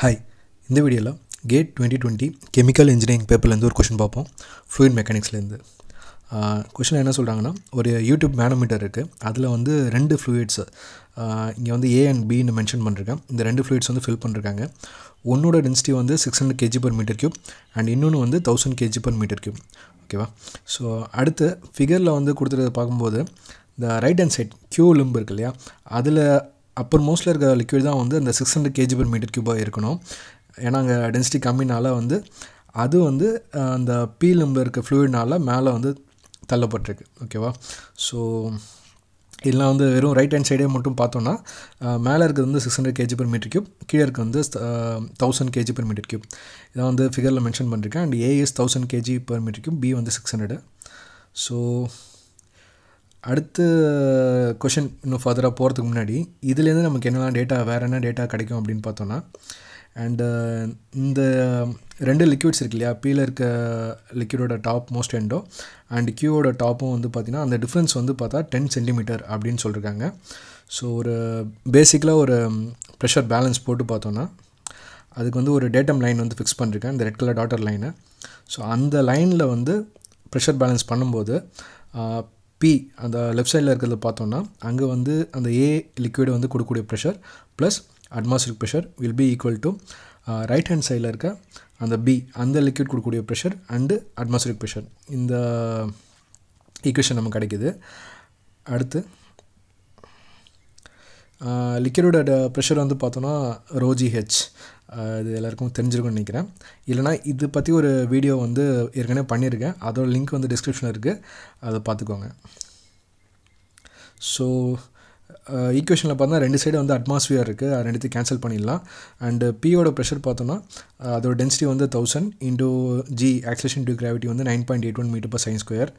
Hi இந்த வீடியோவில் GATE twenty twenty chemical engineering பேப்பர்லேருந்து ஒரு கொஷின் பார்ப்போம். ஃப்ளூயிட் மெக்கானிக்ஸ்லேருந்து கொஷின் என்ன சொல்கிறாங்கன்னா ஒரு யூடியூப் மேனோமீட்டர் இருக்குது அதில் வந்து ரெண்டு ஃப்ளூயிட்ஸ் இங்கே வந்து ஏ அண்ட் பின்னு மென்ஷன் பண்ணிருக்கேன். இந்த ரெண்டு ஃப்ளூயிட்ஸ் வந்து ஃபில் பண்ணிருக்காங்க. ஒன்னோட டென்சிட்டி வந்து six hundred kg per metre cube and இன்னொன்று வந்து thousand kg per metre cube ஓகேவா ஸோ அடுத்து ஃபிகரில் வந்து கொடுத்துட்டு பார்க்கும்போது இந்த right hand side Q limb இருக்கு இல்லையா? அதில் அப்பர் மோஸ்ட்டில் இருக்கிற லிக்விட் தான் வந்து அந்த six hundred kg per metre க்யூபாக இருக்கணும். ஏன்னா அங்கே டென்சிட்டி கம்மினால் வந்து அது வந்து அந்த பீ லிம்பில் இருக்க ஃப்ளூயிட்னால மேலே வந்து தள்ளப்பட்டிருக்கு. ஓகேவா ஸோ இதெல்லாம் வந்து வெறும் ரைட் ஹேண்ட் சைடே மட்டும் பார்த்தோன்னா மேலே இருக்கிறது வந்து six hundred kg per metre cube கீழே இருக்க வந்து thousand kg per metre cube இதை வந்து ஃபிகரில் மென்ஷன் பண்ணியிருக்கேன் and A is thousand kg per metre cube B வந்து சிக்ஸ் ஹண்ட்ரடு ஸோ அடுத்த கொஷின் இன்னும் ஃபர்தராக போகிறதுக்கு முன்னாடி இதுலேருந்து நமக்கு என்னெல்லாம் டேட்டா வேறு என்ன டேட்டா கிடைக்கும் அப்படின்னு பார்த்தோன்னா அண்டு இந்த ரெண்டு லிக்விட்ஸ் இருக்கு இல்லையா? பீல இருக்க லிக்விடோட டாப் மோஸ்ட் எண்டோ அண்ட் கியூவோட டாப்பும் வந்து பார்த்திங்கன்னா அந்த டிஃப்ரென்ஸ் வந்து பார்த்தா டென் சென்டிமீட்டர் அப்படின்னு சொல்லியிருக்காங்க ஸோ ஒரு பேசிக்கலாக ஒரு ப்ரெஷர் பேலன்ஸ் போட்டு பார்த்தோன்னா அதுக்கு வந்து ஒரு டேட்டம் லைன் வந்து ஃபிக்ஸ் பண்ணிருக்கேன் இந்த ரெட் கலர் டாட்டர் லைனை ஸோ அந்த லைனில் வந்து ப்ரெஷர் பேலன்ஸ் பண்ணும்போது பி அந்த லெஃப்ட் சைடில் இருக்கிறத பார்த்தோன்னா அங்கே வந்து அந்த ஏ லிக்விட் வந்து கொடுக்கக்கூடிய pressure plus atmospheric pressure will be equal to right hand சைடில் இருக்க அந்த பி அந்த லிக்விட் கொடுக்கக்கூடிய ப்ரெஷர் அண்டு அட்மாஸ்பிரிக் ப்ரெஷர் இந்த ஈக்குவேஷன் நமக்கு கிடைக்குது. அடுத்து லிக்விடோட ப்ரெஷர் வந்து பார்த்தோன்னா ரோஜி ஹெச் இது எல்லாருக்கும் தெரிஞ்சிருக்கும்னு நினைக்கிறேன். இல்லைனா இது பற்றி ஒரு வீடியோ வந்து ஏற்கனவே பண்ணியிருக்கேன். அதோட லிங்க் வந்து டிஸ்கிரிப்ஷனில் இருக்குது அதை பார்த்துக்கோங்க. ஸோ ஈக்குவேஷனில் பார்த்தா ரெண்டு சைடு வந்து அட்மாஸ்ஃபியர் இருக்குது அது ரெண்டுத்தையும் கேன்சல் பண்ணிடலாம். அண்டு பியோட ப்ரெஷர் பார்த்தோன்னா அதோட டென்சிட்டி வந்து thousand into g acceleration due gravity வந்து nine point eight one metre per second square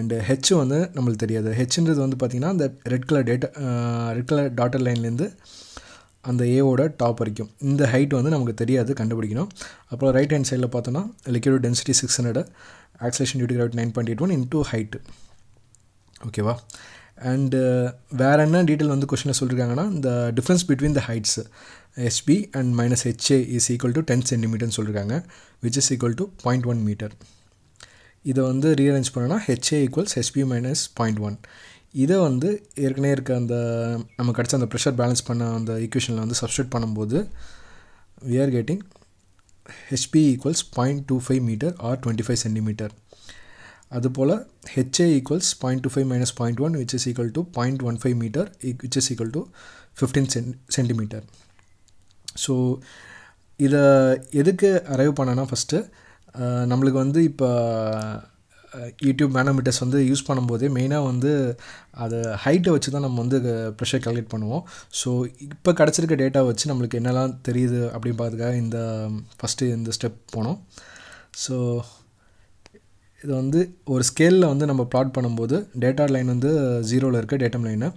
and H வந்து நம்மளுக்கு தெரியாது. ஹெச்ன்றது வந்து பார்த்திங்கன்னா அந்த red colour data red colour dotted லைன்லேருந்து அந்த ஏவோட டாப் வரைக்கும். இந்த ஹைட் வந்து நமக்கு தெரியாது கண்டுபிடிக்கணும். அப்புறம் ரைட் ஹேண்ட் சைடில் பார்த்தோன்னா liquid density six hundred acceleration due to gravity nine point eight one into height ஓகேவா அண்டு uh, வேறு என்ன டீட்டெயில் வந்து கொஷினில் சொல்லியிருக்காங்கன்னா இந்த difference between the heights SB and minus HA is equal to ten சென்டிமீட்டர்னு சொல்லியிருக்காங்க which is equal to point one metre இதை வந்து ரீஅரேஞ்ச் பண்ணோன்னா HA equals HB minus point one இதை வந்து ஏற்கனவே இருக்க அந்த நம்ம கிடச்ச அந்த ப்ரெஷர் பேலன்ஸ் பண்ண அந்த ஈக்குவேஷனில் வந்து சப்ஸ்டியூட் பண்ணும்போது we are getting HB equals point two five metre or twenty five centimetre அதுபோல் HA equals point two five minus point one which is equal to point one five metre which is equal to fifteen Sen centimetre so இதை எதுக்கு arrive பண்ணனா first நம்மளுக்கு வந்து இப்போ YouTube மேனோமீட்டர்ஸ் வந்து use பண்ணும்போதே மெயினாக வந்து அது ஹைட்டை வச்சு தான் நம்ம வந்து ப்ரெஷர் கால்குலேட் பண்ணுவோம். ஸோ இப்போ கிடச்சிருக்க டேட்டா வச்சு நம்மளுக்கு என்னெல்லாம் தெரியுது அப்படின்னு பார்த்துக்காக இந்த ஃபஸ்ட்டு இந்த ஸ்டெப் போனோம். ஸோ இது வந்து ஒரு ஸ்கேலில் வந்து நம்ம ப்ளாட் பண்ணும்போது டேட்டா லைன் வந்து ஜீரோவில் இருக்குது டேட்டம் லைனு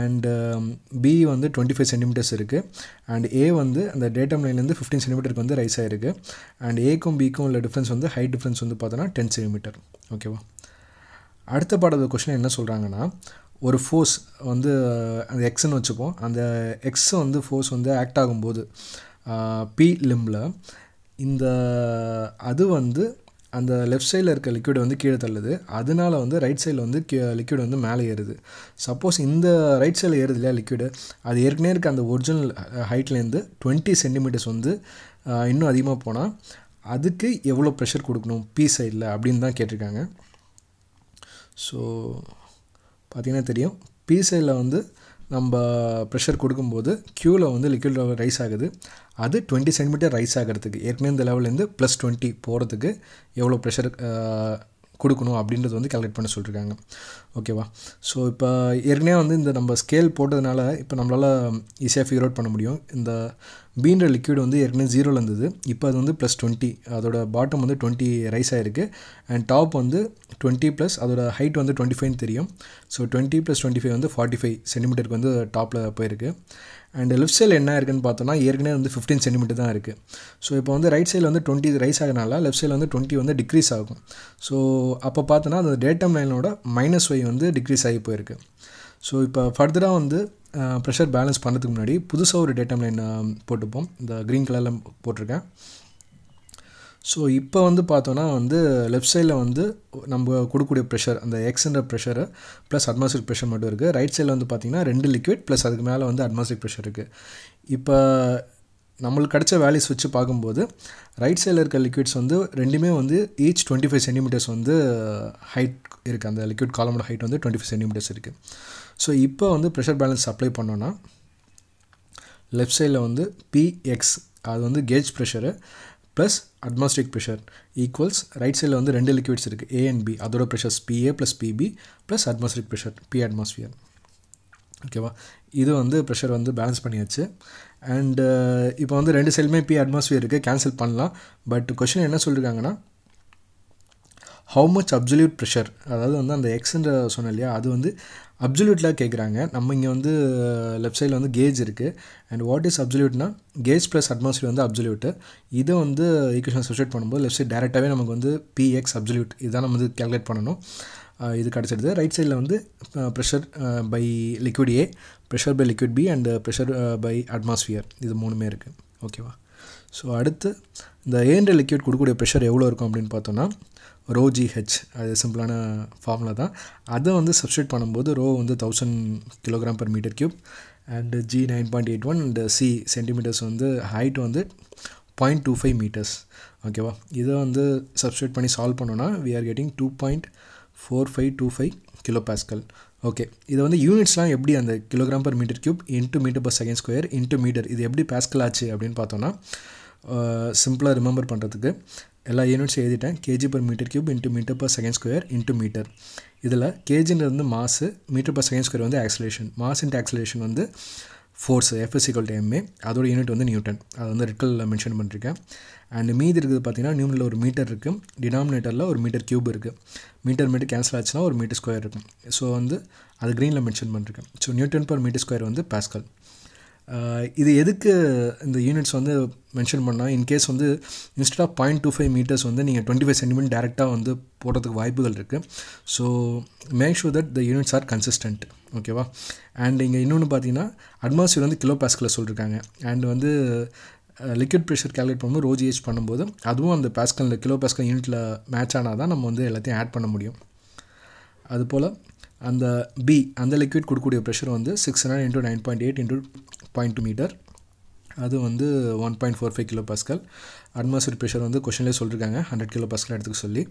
அண்டு பி வந்து டுவெண்ட்டி ஃபைவ் சென்டிமீட்டர்ஸ் இருக்குது அண்ட் ஏ வந்து அந்த டேட்டம் லைன்லேருந்து ஃபிஃப்டீன் சென்டிமீட்டருக்கு வந்து ரைஸ் ஆகிருக்கு அண்ட் ஏக்கும் பிக்கும் உள்ள டிஃப்ரென்ஸ் வந்து ஹைட் டிஃப்ரென்ஸ் வந்து பார்த்தோன்னா டென் சென்டிமீட்டர் ஓகேவா அடுத்த பாடத்த கொஷின் என்ன சொல்கிறாங்கன்னா ஒரு ஃபோர்ஸ் வந்து அந்த எக்ஸ்ன்னு வச்சுப்போம். அந்த எக்ஸ் வந்து ஃபோர்ஸ் வந்து ஆக்ட் ஆகும்போது பி லிம்பில் இந்த அது வந்து அந்த லெஃப்ட் சைடில் இருக்க லிக்விட் வந்து கீழே தள்ளுது. அதனால வந்து ரைட் சைடில் வந்து லிக்விட் வந்து மேலே ஏறுது. சப்போஸ் இந்த ரைட் சைடில் ஏறுது இல்லையா லிக்விடு அது ஏற்கனவே இருக்க அந்த ஒரிஜினல் ஹைட்லேருந்து டுவெண்ட்டி சென்டிமீட்டர்ஸ் வந்து இன்னும் அதிகமாக போனால் அதுக்கு எவ்வளோ ப்ரெஷர் கொடுக்கணும் பி சைடில் அப்படின்னு தான் கேட்டிருக்காங்க. ஸோ பார்த்தீங்கன்னா தெரியும். பி சைடில் வந்து நம்ம ப்ரெஷர் கொடுக்கும்போது க்யூவில் வந்து லிக்விட் லெவல் ரைஸ் ஆகுது. அது டுவெண்ட்டி சென்டிமீட்டர் ரைஸ் ஆகிறதுக்கு. ஏற்கனவே இந்த லெவல்லேருந்து ப்ளஸ் டுவெண்ட்டி போகிறதுக்கு எவ்வளோ ப்ரெஷர் கொடுக்கணும் அப்படின்றது வந்து கேல்குலேட் பண்ண சொல்லியிருக்காங்க ஓகேவா ஸோ இப்போ ஏற்கனவே வந்து இந்த நம்ம ஸ்கேல் போட்டதுனால இப்போ நம்மளால் ஈஸியாக ஃபிகர் அவுட் பண்ண முடியும். இந்த பீன்ற லிக்விட் வந்து ஏற்கனவே ஜீரோவில் இருந்தது. இப்போ அது வந்து ப்ளஸ் டுவெண்ட்டி அதோட பாட்டம் வந்து டுவெண்ட்டி ரைஸ் ஆகிருக்கு அண்ட் டாப் வந்து டுவெண்ட்டி ப்ளஸ் அதோட ஹைட் வந்து டுவெண்ட்டி ஃபைவ்னு தெரியும். So twenty plus twenty five வந்து ஃபார்ட்டி ஃபைவ் சென்டிமீட்டருக்கு வந்து டாப்பில் போயிருக்கு. அண்ட் லெஃப்ட் சைடில் என்ன இருக்குன்னு பார்த்தோன்னா ஏற்கனவே வந்து ஃபிஃப்டீன் சென்டிமீட்டர் தான் இருக்குது ஸோ இப்போ வந்து ரைட் சைடில் வந்து டுவெண்ட்டி ரைஸ் ஆகினால லெஃப்ட் சைடில் வந்து டுவெண்ட்டி வந்து டிக்ரீஸ் ஆகும். ஸோ அப்போ பார்த்தோன்னா அந்த டேட்டம் லைனோட மைனஸ் ஒய் வந்து டிக்ரீஸ் ஆகி போயிருக்கு. ஸோ இப்போ ஃபர்தராக வந்து ப்ரெஷர் பேலன்ஸ் பண்ணுறதுக்கு முன்னாடி புதுசாக ஒரு டேட்டம் லைன் போட்டுப்போம். இந்த க்ரீன் கலரில் போட்டிருக்கேன். ஸோ இப்போ வந்து பார்த்தோன்னா வந்து லெஃப்ட் சைடில் வந்து நம்ம கொடுக்கக்கூடிய ப்ரெஷர் அந்த எக்ஸ்ன்ற ப்ரெஷரு ப்ளஸ் அட்மாஸ்பிக் ப்ரெஷர் மட்டும் இருக்குது ரைட் சைடில் வந்து பார்த்திங்கன்னா ரெண்டு லிக்விட் ப்ளஸ் அதுக்கு மேலே வந்து அட்மாஸ்பிக் ப்ரெஷர் இருக்குது இப்போ நம்மளுக்கு கிடச்ச வேல்யூஸ் வச்சு பார்க்கும்போது ரைட் சைடில் இருக்க லிக்விட்ஸ் வந்து ரெண்டுமே வந்து ஈச் டுவெண்ட்டி ஃபைவ் சென்டிமீட்டர்ஸ் வந்து ஹைட் இருக்குது அந்த லிக்விட் காலமோட ஹைட் வந்து டுவெண்ட்டி ஃபைவ் சென்டிமீட்டர்ஸ் இருக்குது ஸோ இப்போ வந்து ப்ரெஷர் பேலன்ஸ் அப்ளை பண்ணோன்னா லெஃப்ட் சைடில் வந்து பிஎக்ஸ் அது வந்து gauge pressure plus atmospheric pressure equals right சைடில் வந்து ரெண்டு லிக்விட்ஸ் இருக்குது ஏ அண்ட் பி அதோட pressures PA plus PB plus atmospheric pressure P atmosphere ஓகேவா இது வந்து ப்ரெஷர் வந்து பேலன்ஸ் பண்ணியாச்சு. அண்டு இப்போ வந்து ரெண்டு சைடுமே பி அட்மாஸ்ஃபியர் இருக்குது கேன்சல் பண்ணலாம். பட் கொஷின் என்ன சொல்லியிருக்காங்கன்னா ஹவு மச் அப்சல்யூட் ப்ரெஷர் அதாவது வந்து அந்த எக்ஸ்ன்ற சொன்னேன் இல்லையா அது வந்து அப்சல்யூட்டில் கேட்குறாங்க நம்ம இங்கே வந்து uh, லெஃப்ட் சைடில் வந்து கேஜ் இருக்குது அண்ட் வாட் இஸ் அப்சல்யூட்னா கேஜ் ப்ளஸ் அட்மாஸ்பியர் வந்து அப்சல்யூட்டு இதை வந்து ஈக்குவேஷன் சப்ஸ்டியூட் பண்ணும்போது லெஃப்ட் சைட் டேரெக்டாகவே நமக்கு வந்து பிஎக்ஸ் அப்சல்யூட் இதுதான் நம்ம வந்து கேல்குலேட் பண்ணணும். இது கிடச்சிடுது ரைட் சைடில் வந்து pressure by liquid A pressure by liquid B and pressure by atmosphere இது மூணுமே இருக்குது ஓகேவா ஸோ அடுத்து இந்த ஏன்ற லிக்விட் கொடுக்கக்கூடிய ப்ரெஷர் எவ்வளோ இருக்கும் அப்படின்னு பார்த்தோன்னா ரோ ஜிஹெச் அது சிம்பிளான ஃபார்முலா தான். அதை வந்து சப்ஸ்டியூட் பண்ணும்போது ரோ வந்து thousand kilogram per metre cube and g nine point eight one and C centimetres வந்து ஹைட் வந்து பாயிண்ட் டூ ஃபைவ் மீட்டர்ஸ் ஓகேவா இதை வந்து சப்ஸ்டியூட் பண்ணி சால்வ் பண்ணோன்னா we are getting two point four five two five kilo pascal okay இதை வந்து யூனிட்ஸ்லாம் எப்படி அந்த kilogram per metre cube into metre per second square into metre இது எப்படி பாஸ்கல் ஆச்சு அப்படின்னு பார்த்தோன்னா சிம்பிளாக ரிமெம்பர் பண்ணுறதுக்கு எல்லா யூனிட்ஸும் எழுதிட்டேன். KG per metre cube into metre per second square into metre இதில் கேஜின்றது mass metre per second square வந்து ஆக்சலேஷன் மாஸ் இன்ட்டு ஆக்சலேஷன் வந்து ஃபோர்ஸ் எஃப்எஸ்சிக்கல் டு எம்ஏ அதோட யூனிட் வந்து நியூட்டன் அது வந்து ரெட் கலரில் மென்ஷன் பண்ணியிருக்கேன் அண்ட் மீதி இருக்குது பார்த்தீங்கன்னா நியூமில் ஒரு மீட்டர் இருக்குது டினாமினேட்டரில் ஒரு மீட்டர் க்யூப் இருக்குது மீட்டர் மீட்டர் கேன்சல் ஆச்சுன்னா ஒரு மீட்டர் ஸ்கொயர் இருக்கும். ஸோ வந்து அது க்ரீனில் மென்ஷன் பண்ணியிருக்கேன் so newton per metre square வந்து பாஸ்கல் இது எதுக்கு இந்த யூனிட்ஸ் வந்து மென்ஷன் பண்ணால் இன்கேஸ் வந்து instead of point two five metres வந்து நீங்கள் டுவெண்ட்டி ஃபைவ் சென்டிமீட்டர் டேரெக்டாக வந்து போடுறதுக்கு வாய்ப்புகள் இருக்குது so make sure that the units are consistent ஓகேவா அண்ட் இங்கே இன்னொன்று பார்த்தீங்கன்னா அட்மாஸ்பியர் வந்து கிலோ பாஸ்கில் சொல்லியிருக்காங்க அண்ட் வந்து லிக்விட் ப்ரெஷர் கேல்குலேட் பண்ணும்போது ரோஜிஹெச் பண்ணும்போது அதுவும் அந்த பாஸ்கல் கிலோ பாஸ்கல் யூனிட்டில் மேட்ச் ஆனால் தான் நம்ம வந்து எல்லாத்தையும் ஆட் பண்ண முடியும். அதுபோல் அந்த பி அந்த லிக்விட் கொடுக்கக்கூடிய ப்ரெஷர் வந்து six hundred into nine point eight into point two metre அது வந்து one point four five kilo pascal atmosphere pressure வந்து கொஷின்லேயே சொல்லியிருக்காங்க ஹண்ட்ரட் கிலோ பாஸ்கல் எடுத்துக்க சொல்லி.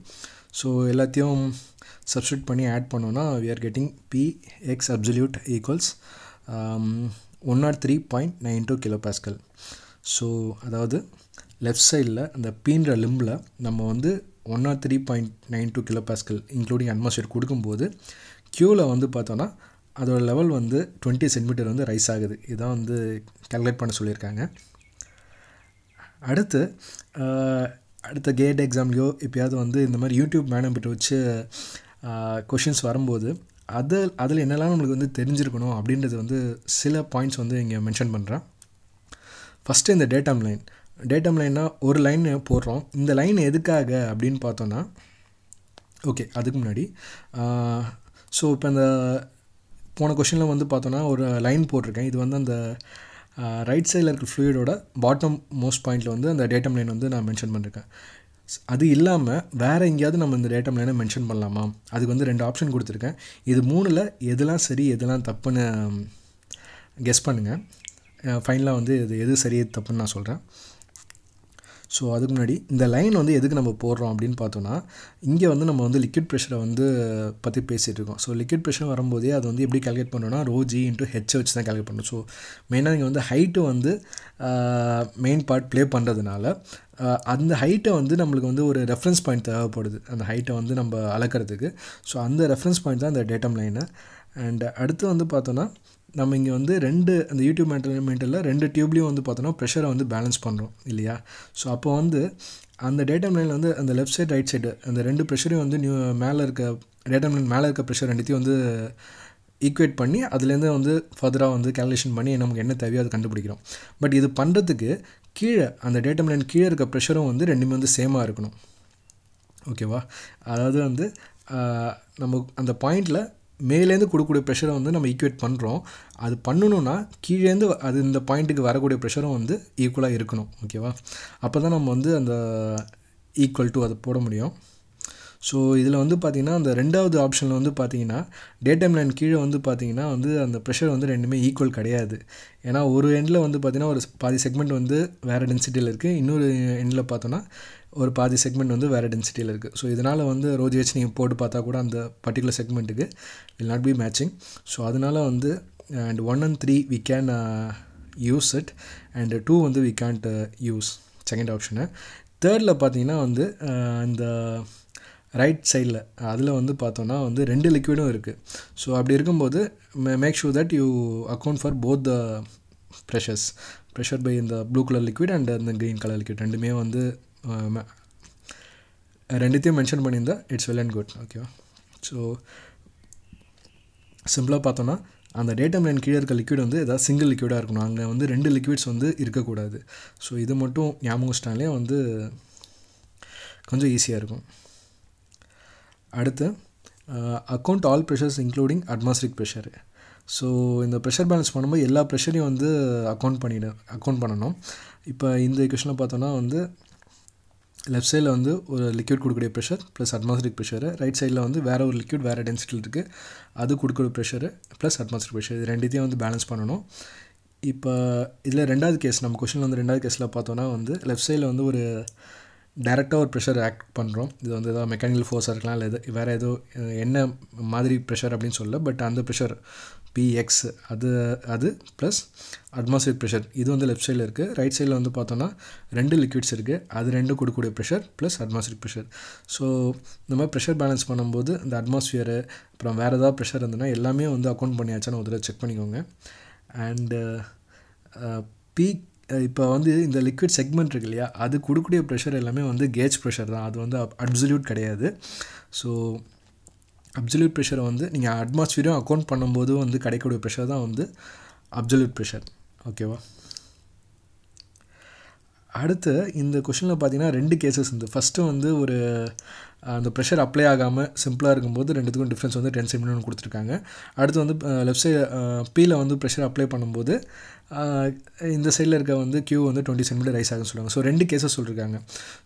ஸோ எல்லாத்தையும் சப்ஸ்டியூட் பண்ணி ஆட் பண்ணோன்னா we are getting P X absolute equals one not three point nine two kilo pascal so அதாவது லெஃப்ட் சைடில் அந்த பீன்ற லிம்பில் நம்ம வந்து one not three point nine two kilo pascal including atmosphere கொடுக்கும்போது க்யூவில் வந்து பார்த்தோன்னா அதோட லெவல் வந்து டுவெண்ட்டி சென்டிமீட்டர் வந்து ரைஸ் ஆகுது. இதான் வந்து கேல்குலேட் பண்ண சொல்லியிருக்காங்க. அடுத்து அடுத்த கேட் எக்ஸாம்லையோ எப்பயாவது வந்து இந்த மாதிரி யூடியூப் மேனம்பிட்ட வச்சு கொஷின்ஸ் வரும்போது அது அதில் என்னெல்லாம் நம்மளுக்கு வந்து தெரிஞ்சிருக்கணும் அப்படின்றது வந்து சில பாயிண்ட்ஸ் வந்து இங்கே மென்ஷன் பண்ணுறேன் ஃபஸ்ட்டு இந்த டேட்டம் லைன் டேட்டம் லைன்னா ஒரு லைன் போடுறோம். இந்த லைன் எதுக்காக அப்படின்னு பார்த்தோன்னா ஓகே அதுக்கு முன்னாடி ஸோ இப்போ இந்த போன கொஷினில் வந்து பார்த்தோன்னா ஒரு லைன் போட்டிருக்கேன். இது வந்து அந்த ரைட் சைடில் இருக்க ஃப்ளூயிடோட பாட்டம் மோஸ்ட் பாயிண்டில் வந்து அந்த டேட்டம் லைன் வந்து நான் மென்ஷன் பண்ணியிருக்கேன் அது இல்லாமல் வேறு எங்கேயாவது நம்ம இந்த டேட்டம் லைனை மென்ஷன் பண்ணலாமா? அதுக்கு வந்து ரெண்டு ஆப்ஷன் கொடுத்துருக்கேன். இது மூணில் எதெல்லாம் சரி எதெல்லாம் தப்புன்னு கெஸ் பண்ணுங்கள் ஃபைனலாக வந்து இது எது சரி தப்புன்னு நான் சொல்கிறேன் ஸோ அதுக்கு முன்னாடி இந்த லைன் வந்து எதுக்கு நம்ம போடுறோம் அப்படின்னு பார்த்தோன்னா இங்கே வந்து நம்ம வந்து லிக்விட் ப்ரெஷரை வந்து பற்றி பேசிகிட்டு இருக்கோம். ஸோ லிக்விட் ப்ரெஷர் வரும்போதே அது வந்து எப்படி கால்குலேட் பண்ணோன்னா ரோ ஜி இன்ட்டு ஹெச் வச்சு தான் கால்குலேட் பண்ணணும் ஸோ மெயினாக இங்கே வந்து ஹைட்டு வந்து மெயின் பார்ட் ப்ளே பண்ணுறதுனால அந்த ஹைட்டை வந்து நம்மளுக்கு வந்து ஒரு ரெஃபரன்ஸ் பாயிண்ட் தேவைப்படுது. அந்த ஹைட்டை வந்து நம்ம அளக்கிறதுக்கு. ஸோ அந்த ரெஃபரன்ஸ் பாயிண்ட் தான் இந்த டேட்டம் லைனு அண்ட் அடுத்து வந்து பார்த்தோன்னா நம்ம இங்கே வந்து ரெண்டு அந்த யூடியூப் மென்டலில் ரெண்டு டியூப்லேயும் வந்து பார்த்தோன்னா ப்ரெஷரை வந்து பேலன்ஸ் பண்ணுறோம் இல்லையா? ஸோ அப்போ வந்து அந்த டேட்டம் லைனில் வந்து அந்த லெஃப்ட் சைடு ரைட் சைடு அந்த ரெண்டு ப்ரெஷரையும் வந்து நியூ மேலே இருக்க டேட்டம் லைன் மேலே இருக்க ப்ரெஷர் ரெண்டுத்தையும் வந்து ஈக்குவேட் பண்ணி அதுலேருந்து வந்து ஃபர்தராக வந்து கேல்குலேஷன் பண்ணி நமக்கு என்ன தேவையோ அதை கண்டுபிடிக்கிறோம். பட் இது பண்ணுறதுக்கு கீழே அந்த டேட்டம் லைன் கீழே இருக்க ப்ரெஷரும் வந்து ரெண்டுமே வந்து சேமாக இருக்கணும். ஓகேவா அதாவது வந்து நம்ம அந்த பாயிண்டில் மேலேருந்து கொடுக்கக்கூடிய ப்ரெஷரை வந்து நம்ம ஈக்குவேட் பண்ணுறோம் அது பண்ணணுன்னா கீழேருந்து அது இந்த பாயிண்ட்டுக்கு வரக்கூடிய ப்ரெஷரும் வந்து ஈக்குவலாக இருக்கணும். ஓகேவா அப்போ தான் நம்ம வந்து அந்த ஈக்குவல் டு அதை போட முடியும். ஸோ இதில் வந்து பார்த்திங்கன்னா அந்த ரெண்டாவது ஆப்ஷனில் வந்து பார்த்தீங்கன்னா டே டைம் லைன் கீழே வந்து பார்த்திங்கன்னா வந்து அந்த ப்ரெஷர் வந்து ரெண்டுமே ஈக்குவல் கிடையாது. ஏன்னா ஒரு எண்டில் வந்து பார்த்திங்கன்னா ஒரு பாதி செக்மெண்ட் வந்து வேறு டென்சிட்டியில் இருக்குது இன்னொரு எண்டில் பார்த்தோன்னா ஒரு பாதி செக்மெண்ட் வந்து வேறு டென்சிட்டியில் இருக்குது ஸோ இதனால் வந்து ரோஜி வச்சு நீங்கள் போட்டு பார்த்தா கூட அந்த particular செக்மெண்ட்டுக்கு will not be matching so அதனால் வந்து and one and three we can use it and two வந்து we can't use second option தேர்டில் பார்த்தீங்கன்னா வந்து uh, இந்த ரைட் சைடில் அதில் வந்து பார்த்தோன்னா வந்து ரெண்டு லிக்விடும் இருக்குது ஸோ அப்படி இருக்கும்போது make sure that you account for both the pressures pressure by இந்த ப்ளூ கலர் லிக்விட் அண்ட் இந்த க்ரீன் கலர் லிக்விட் ரெண்டுமே வந்து Um, ரெண்டுத்தையும் மென்ஷன் பண்ணியிருந்தா இட்ஸ் வெல் அண்ட் குட் ஓகேவா ஸோ சிம்பிளாக பார்த்தோன்னா அந்த டேட்டம் லைன் கீழே இருக்க லிக்விட் வந்து ஏதாவது சிங்கிள் லிக்விடாக இருக்கணும். அங்கே வந்து ரெண்டு லிக்விட்ஸ் வந்து இருக்கக்கூடாது. ஸோ இது மட்டும் ஞாபகம் வச்சிட்டாலே வந்து கொஞ்சம் ஈஸியாக இருக்கும். அடுத்து account all pressures including atmospheric pressure so இந்த ப்ரெஷர் பேலன்ஸ் பண்ணும்போது எல்லா ப்ரெஷரையும் வந்து அக்கௌண்ட் பண்ணிடு அக்கௌண்ட் பண்ணணும். இப்போ இந்த கொஷனில் பார்த்தோன்னா வந்து லெஃப்ட் சைடில் வந்து ஒரு லிக்விட் கொடுக்கக்கூடிய pressure plus atmospheric pressure right சைடில் வந்து வேறு ஒரு லிக்விட் வேறு டென்சிட்டியில் இருக்குது அது கொடுக்கக்கூடிய ப்ரெஷரு ப்ளஸ் அட்மாஸ்டிக் ப்ரெஷர் இது ரெண்டுத்தையும் வந்து பேலன்ஸ் பண்ணணும். இப்போ இதில் ரெண்டாவது கேஸ் நம்ம கொஷனில் வந்து ரெண்டாவது கேஸில் பார்த்தோன்னா வந்து லெஃப்ட் சைடில் வந்து ஒரு டேரெக்டாக ஒரு ப்ரெஷர் ஆக்ட் பண்ணுறோம் இது வந்து எதாவது மெக்கானிக்கல் ஃபோர்ஸாக இருக்கலாம் இல்லை எது வேறு ஏதோ என்ன மாதிரி ப்ரெஷர் அப்படின்னு சொல்ல பட் அந்த ப்ரெஷர் பிஎக்ஸ் அது அது ப்ளஸ் அட்மாஸ்பியர் ப்ரெஷர் இது வந்து லெஃப்ட் சைடில் இருக்குது ரைட் சைடில் வந்து பார்த்தோன்னா ரெண்டு லிக்விட்ஸ் இருக்குது அது ரெண்டும் கொடுக்கக்கூடிய pressure plus atmosphere pressure so இந்த மாதிரி ப்ரெஷர் பேலன்ஸ் பண்ணும்போது இந்த அட்மாஸ்ஃபியரு அப்புறம் வேறு ஏதாவது ப்ரெஷர் இருந்ததுன்னா எல்லாமே வந்து அக்கௌண்ட் பண்ணியாச்சான்னு ஒரு தடவை செக் பண்ணிக்கோங்க. அண்டு பீக் இப்போ வந்து இந்த லிக்விட் செக்மெண்ட் இருக்கு இல்லையா அது கொடுக்கக்கூடிய ப்ரெஷர் எல்லாமே வந்து கேஜ் ப்ரெஷர் தான். அது வந்து அப்சல்யூட் கிடையாது. ஸோ அப்சல்யூட் ப்ரெஷரை வந்து நீங்கள் அட்மாஸ்ஃபியரும் அக்கௌண்ட் பண்ணும்போதும் வந்து கிடைக்கக்கூடிய ப்ரெஷர் தான் வந்து அப்சல்யூட் ப்ரெஷர் ஓகேவா அடுத்து இந்த கொஷனில் பார்த்தீங்கன்னா ரெண்டு கேசஸ் இருந்து ஃபஸ்ட்டு வந்து ஒரு அந்த ப்ரெஷர் அப்ளை ஆகாமல் சிம்பிளாக இருக்கும்போது ரெண்டுத்துக்கும் டிஃப்ரென்ஸ் வந்து டென் சென்டிமீட்டர் கொடுத்துருக்காங்க. அடுத்து வந்து லெஃப்ட் சைடு பீயில் வந்து ப்ரெஷர் அப்ளை பண்ணும்போது இந்த சைடில் இருக்க வந்து கியூ வந்து டுவெண்ட்டி சென்டிமீட்டர் ரைஸ் ஆகும்னு சொல்லுவாங்க. ஸோ ரெண்டு கேசஸ் சொல்லியிருக்காங்க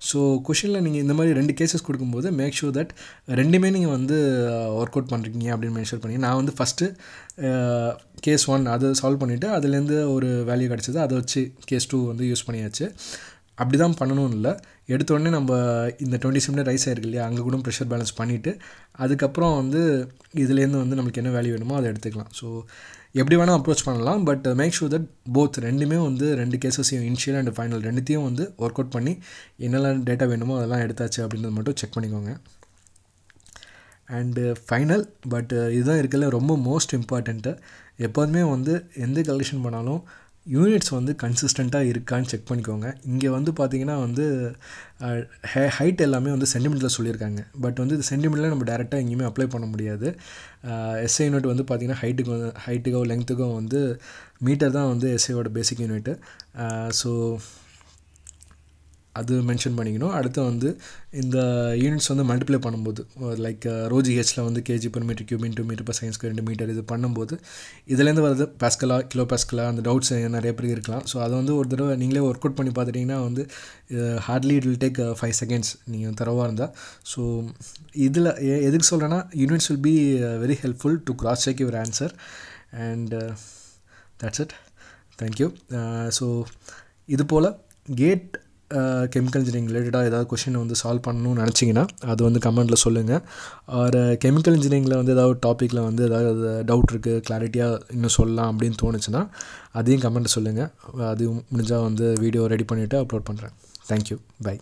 ஸோ கொஷினில் நீங்கள் இந்த மாதிரி ரெண்டு கேசஸ் கொடுக்கும்போது மேக் ஷூர் தட் ரெண்டுமே நீங்கள் வந்து ஒர்க் அவுட் பண்ணுறீங்க அப்படின்னு மென்ஷன் பண்ணி நான் வந்து ஃபஸ்ட்டு கேஸ் ஒன் அதை சால்வ் பண்ணிவிட்டு அதுலேருந்து ஒரு வேல்யூ கிடச்சிது அதை வச்சு கேஸ் டூ வந்து யூஸ் பண்ணியாச்சு. அப்படி தான் பண்ணணும் இல்லை. எடுத்தோடனே நம்ம இந்த டுவெண்ட்டி சென்டிமீட்டர் ரைஸ் ஆயிருக்கு இல்லையா அங்கே கூட ப்ரெஷர் பேலன்ஸ் பண்ணிவிட்டு அதுக்கப்புறம் வந்து இதுலேருந்து வந்து நம்மளுக்கு என்ன வேல்யூ வேணுமோ அதை எடுத்துக்கலாம். ஸோ எப்படி வேணால் அப்ரோச் பண்ணலாம் but make sure that both ரெண்டுமே வந்து ரெண்டு கேசஸையும் இனிஷியல் அண்ட் ஃபைனல் ரெண்டுத்தையும் வந்து ஒர்க் அவுட் பண்ணி என்னெல்லாம் டேட்டா வேணுமோ அதெல்லாம் எடுத்தாச்சு அப்படின்றத மட்டும் செக் பண்ணிக்கோங்க. அண்டு ஃபைனல் பட் இதுதான் இருக்கல ரொம்ப மோஸ்ட் இம்பார்ட்டண்ட்டு எப்போதுமே வந்து எந்த கலெக்ஷன் பண்ணாலும் யூனிட்ஸ் வந்து கன்சிஸ்டண்ட்டாக இருக்கான்னு செக் பண்ணிக்கோங்க. இங்கே வந்து பார்த்தீங்கன்னா வந்து ஹே ஹைட் எல்லாமே வந்து சென்டிமீட்டரில் சொல்லியிருக்காங்க. பட் வந்து இது சென்டிமீட்டரில் நம்ம டேரெக்டாக எங்கேயுமே அப்ளை பண்ண முடியாது. எஸ்ஐ யூனிட் வந்து பார்த்திங்கன்னா ஹைட்டுக்கு வந்து ஹைட்டுக்கோ லென்த்துக்கோ வந்து மீட்டர் தான் வந்து எஸ்ஐயோட பேசிக் யூனிட்டு ஸோ அது மென்ஷன் பண்ணிக்கணும். அடுத்து வந்து இந்த யூனிட்ஸ் வந்து மல்டிப்ளை பண்ணும்போது லைக் ரோஜி ஹெச்சில் வந்து KG per metre cube two metre per சயின்ஸ்க்கு ரெண்டு மீட்டர் இது பண்ணும்போது இதுலேருந்து வருது பாஸ்கலா கிலோ பேஸ்கலா அந்த டவுட்ஸ் நிறைய பேருக்கு இருக்கலாம். ஸோ அதை வந்து ஒரு தடவை நீங்களே ஒர்க் அவுட் பண்ணி பார்த்துட்டிங்கன்னா வந்து hardly it will take five seconds நீங்கள் தரவாக இருந்தால் ஸோ இதில் எதுக்கு சொல்கிறேன்னா units will be very helpful to cross check your answer and that's it thank you so இது போல் கேட் கெமிக்கல் இன்ஜினியரிங் ரிலேட்டடாக ஏதாவது கொஷின் வந்து சால்வ் பண்ணணும்னு நினச்சிங்கன்னா அது வந்து கமெண்ட்டில் சொல்லுங்கள் ஆர் கெமிக்கல் இன்ஜினியரிங்கில் வந்து ஏதாவது டாப்பிக்கில் வந்து ஏதாவது டவுட் இருக்குது கிளாரிட்டியாக இன்னும் சொல்லலாம் அப்படின்னு தோணுச்சுன்னா அதையும் கமெண்ட்டில் சொல்லுங்கள் அது முடிஞ்சால் வந்து வீடியோ ரெடி பண்ணிவிட்டு அப்லோட் பண்ணுறேன் தேங்க்யூ பை